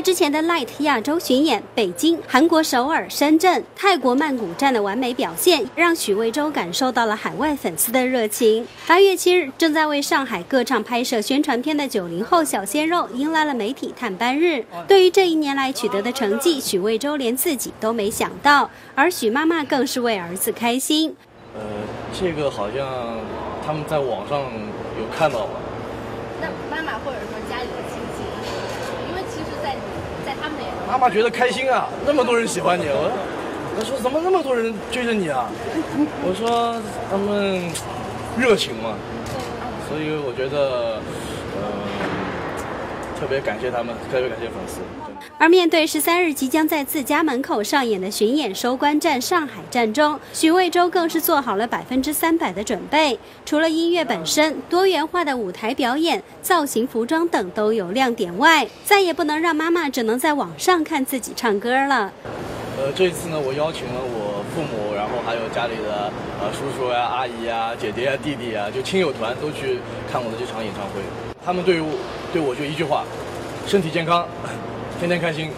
在之前的 Light 亚洲巡演，北京、韩国首尔、深圳、泰国曼谷站的完美表现，让许魏洲感受到了海外粉丝的热情。八月七日，正在为上海歌唱拍摄宣传片的九零后小鲜肉，迎来了媒体探班日。对于这一年来取得的成绩，许魏洲连自己都没想到，而许妈妈更是为儿子开心。呃，这个好像他们在网上有看到吧？那妈妈或者说家里的亲戚，因为其实，在在他们的眼中，妈妈觉得开心啊，那么多人喜欢你，我说我说怎么那么多人追着你啊？我说他们热情嘛，所以我觉得，呃，特别感谢他们，特别感谢粉丝。而面对十三日即将在自家门口上演的巡演收官战上海站中，许魏洲更是做好了百分之三百的准备。除了音乐本身，多元化的舞台表演、造型、服装等都有亮点外，再也不能让妈妈只能在网上看自己唱歌了。呃，这次呢，我邀请了我父母，然后还有家里的呃叔叔呀、阿姨呀、姐姐呀、弟弟啊，就亲友团都去看我的这场演唱会。他们对于我对我就一句话：身体健康。天天开心，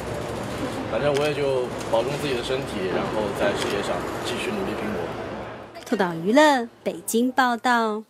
反正我也就保重自己的身体，然后在事业上继续努力拼搏。兔岛娱乐北京报道。